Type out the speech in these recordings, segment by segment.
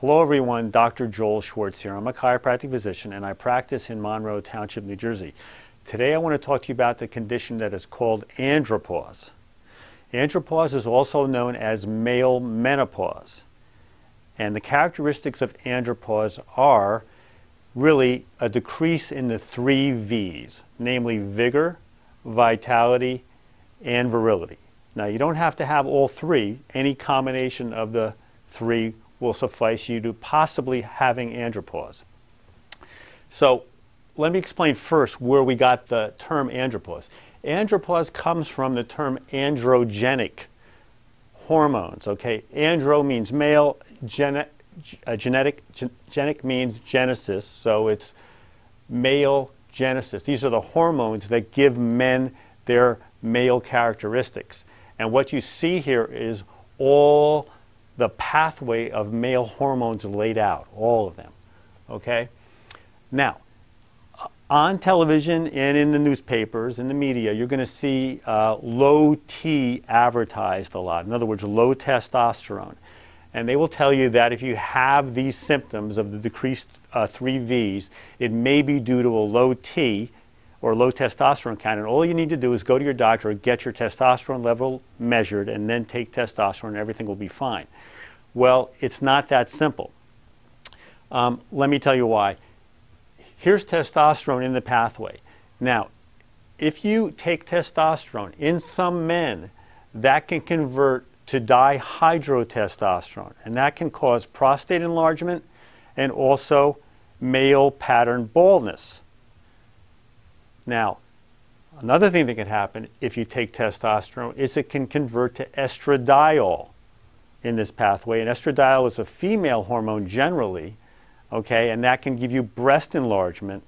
Hello everyone, Dr. Joel Schwartz here. I'm a chiropractic physician and I practice in Monroe Township, New Jersey. Today I want to talk to you about the condition that is called andropause. Andropause is also known as male menopause. And the characteristics of andropause are really a decrease in the three V's, namely vigor, vitality, and virility. Now you don't have to have all three. Any combination of the three will suffice you to possibly having andropause. So let me explain first where we got the term andropause. Andropause comes from the term androgenic hormones, okay? Andro means male, gene, uh, genetic, gen, genic means genesis, so it's male genesis. These are the hormones that give men their male characteristics. And what you see here is all the pathway of male hormones laid out, all of them. Okay? Now, on television and in the newspapers, in the media, you're going to see uh, low T advertised a lot. In other words, low testosterone. And they will tell you that if you have these symptoms of the decreased uh, 3Vs, it may be due to a low T or low testosterone count. And all you need to do is go to your doctor, get your testosterone level measured, and then take testosterone, and everything will be fine. Well, it's not that simple. Um, let me tell you why. Here's testosterone in the pathway. Now, if you take testosterone in some men, that can convert to dihydrotestosterone, and that can cause prostate enlargement and also male pattern baldness. Now, another thing that can happen if you take testosterone is it can convert to estradiol in this pathway. And estradiol is a female hormone generally, okay, and that can give you breast enlargement,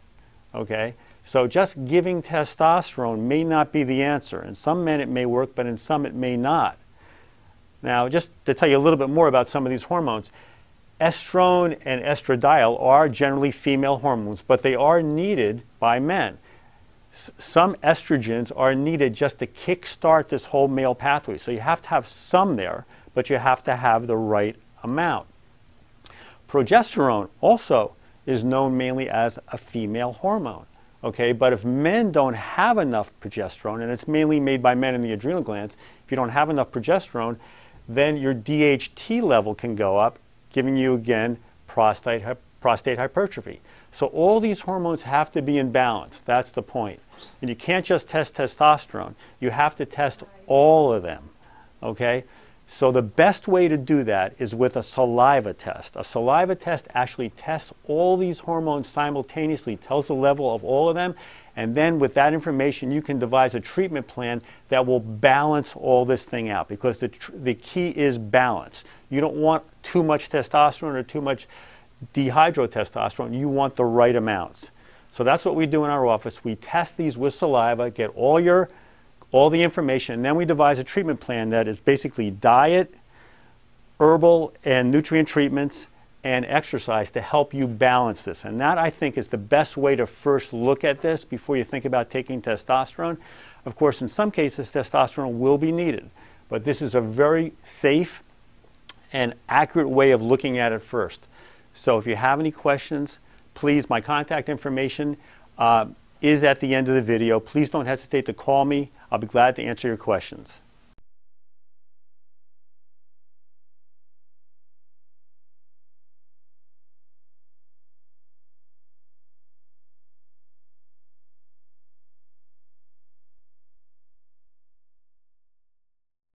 okay. So just giving testosterone may not be the answer. In some men it may work, but in some it may not. Now, just to tell you a little bit more about some of these hormones, estrone and estradiol are generally female hormones, but they are needed by men some estrogens are needed just to kickstart this whole male pathway. So you have to have some there, but you have to have the right amount. Progesterone also is known mainly as a female hormone. Okay, but if men don't have enough progesterone, and it's mainly made by men in the adrenal glands, if you don't have enough progesterone, then your DHT level can go up, giving you again prostate, prostate hypertrophy. So all these hormones have to be in balance. That's the point. And you can't just test testosterone. You have to test all of them. Okay? So the best way to do that is with a saliva test. A saliva test actually tests all these hormones simultaneously, tells the level of all of them, and then with that information you can devise a treatment plan that will balance all this thing out because the, the key is balance. You don't want too much testosterone or too much dihydrotestosterone, you want the right amounts. So that's what we do in our office. We test these with saliva, get all your all the information, and then we devise a treatment plan that is basically diet, herbal and nutrient treatments, and exercise to help you balance this. And that I think is the best way to first look at this before you think about taking testosterone. Of course, in some cases, testosterone will be needed, but this is a very safe and accurate way of looking at it first. So if you have any questions, please, my contact information uh, is at the end of the video. Please don't hesitate to call me. I'll be glad to answer your questions.